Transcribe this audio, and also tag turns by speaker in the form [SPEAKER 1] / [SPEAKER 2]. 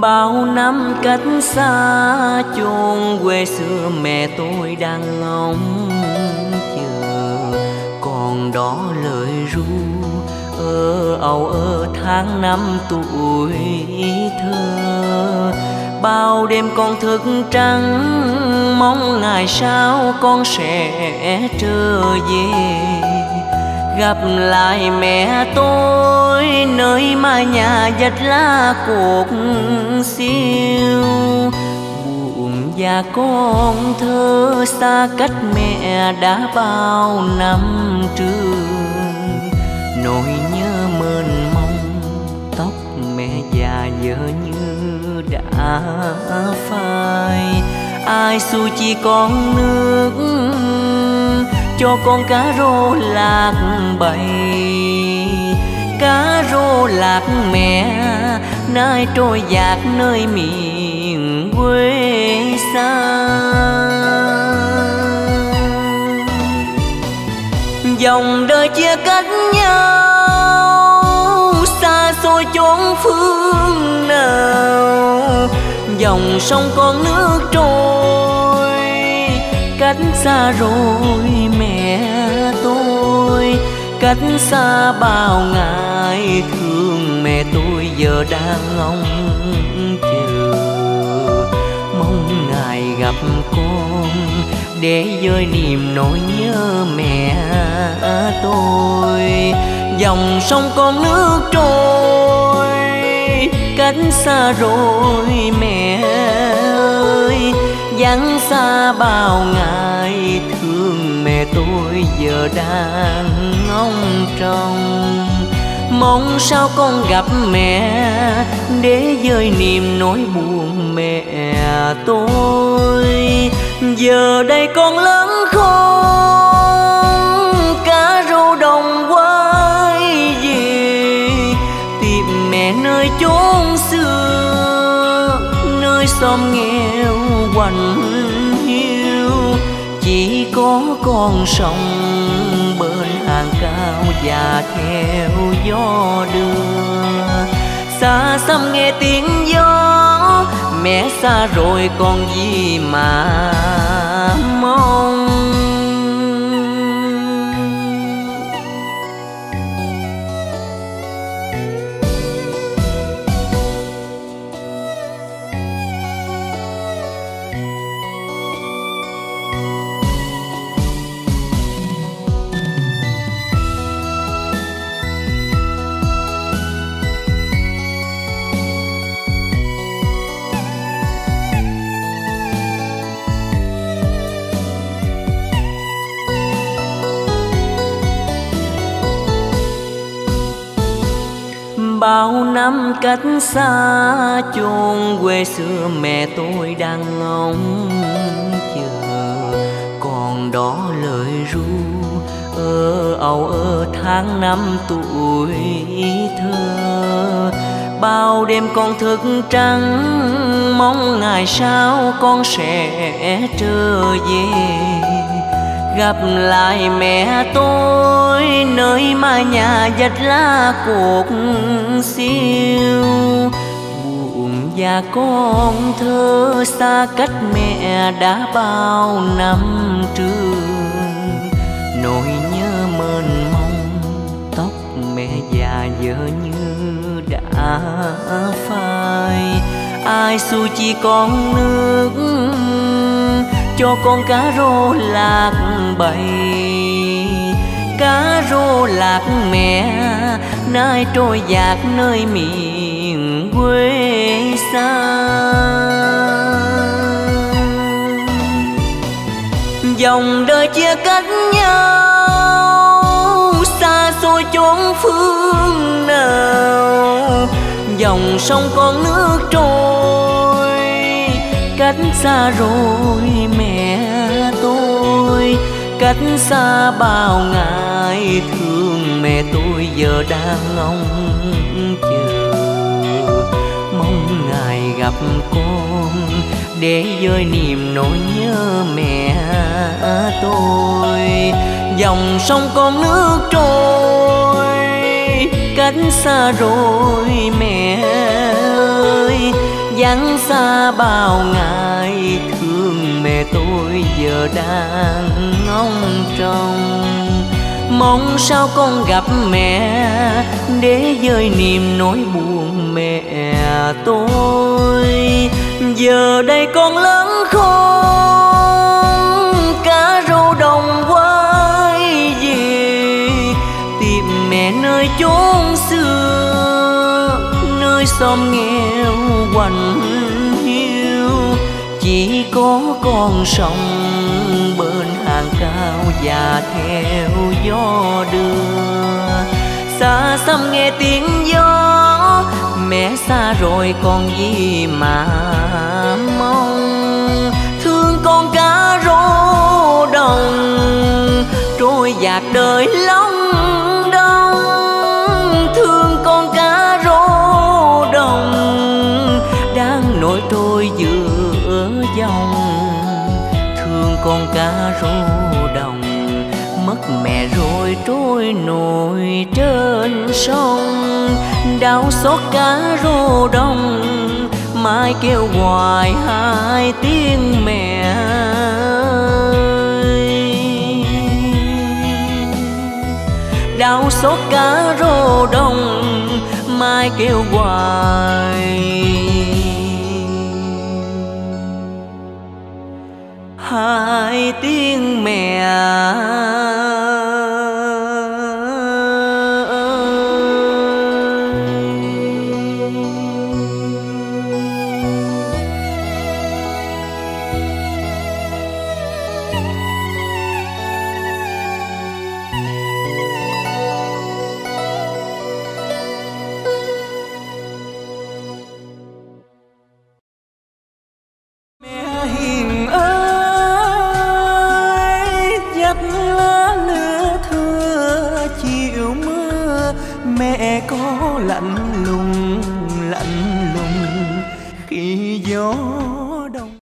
[SPEAKER 1] bao năm cách xa, chôn quê xưa mẹ tôi đang ngóng chờ. Còn đó lời ru, ơ, âu ơ tháng năm tuổi thơ. Bao đêm con thức trắng, mong ngày sau con sẽ trở về. Gặp lại mẹ tôi nơi mà nhà dạch lá cuộc siêu. Buồn và con thơ xa cách mẹ đã bao năm trường nỗi nhớ mênh mông tóc mẹ già dở như đã phai. Ai xui chỉ con nước cho con cá rô lạc bầy. Cá lạc mẹ nay trôi dạt nơi miền quê xa. Dòng đời chia cách nhau, xa xôi chốn phương nào. Dòng sông con nước trôi, cách xa rồi mẹ cách xa bao ngày, thương mẹ tôi giờ đang ngóng chờ. Mong ngày gặp con để dơi niềm nỗi nhớ mẹ tôi. Dòng sông con nước trôi, cách xa rồi mẹ ơi. Vắng xa bao ngày, thương mẹ tôi giờ đang ngóng trông. Mong sao con gặp mẹ để dơi niềm nỗi buồn mẹ tôi. Giờ đây con lớn khôn cá rô đồng quay về. Tìm mẹ nơi chốn xưa, nơi xóm nghèo quanh con sông bên hàng cao và theo gió đưa. Xa xăm nghe tiếng gió mẹ xa rồi còn gì mà mong. Bao năm cách xa, chôn quê xưa mẹ tôi đang ngóng chờ. Còn đó lời ru, ơ, âu, ơ, tháng năm tuổi thơ. Bao đêm con thức trắng, mong ngày sau con sẽ trở về gặp lại mẹ tôi, nơi mà nhà dạch lá cuộc siêu. Buồn và con thơ xa cách mẹ đã bao năm trường nỗi nhớ mênh mông, tóc mẹ già dở như đã phai. Ai xui chỉ con nước cho con cá rô lạc bầy cá rô lạc mẹ nay trôi dạt nơi miền quê xa. Dòng đời chia cách nhau, xa xôi chốn phương nào. Dòng sông con nước trôi, cách xa rồi mẹ cách xa bao ngày, thương mẹ tôi giờ đang ngóng chờ. Mong ngày gặp con để dơi niềm nỗi nhớ mẹ tôi. Dòng sông con nước trôi, cách xa rồi mẹ ơi. Vắng xa bao ngày, thương mẹ tôi giờ đang ngóng trông mong sao con gặp mẹ, để dơi niềm nỗi buồn mẹ tôi. Giờ đây con lớn khôn cá rô đồng quay về. Tìm mẹ nơi chốn xưa, nơi xóm nghèo quạnh hiu. Chỉ có con sống cao và theo gió đưa. Xa xăm nghe tiếng gió, mẹ xa rồi còn gì mà mong thương con cá rô đồng, trôi dạt đời lâu con cá rô đồng. Mất mẹ rồi trôi nổi trên sông. Đau xót cá rô đồng mai kêu hoài hai tiếng mẹ đau xót cá rô đồng mai kêu hoài hai tiếng mẹ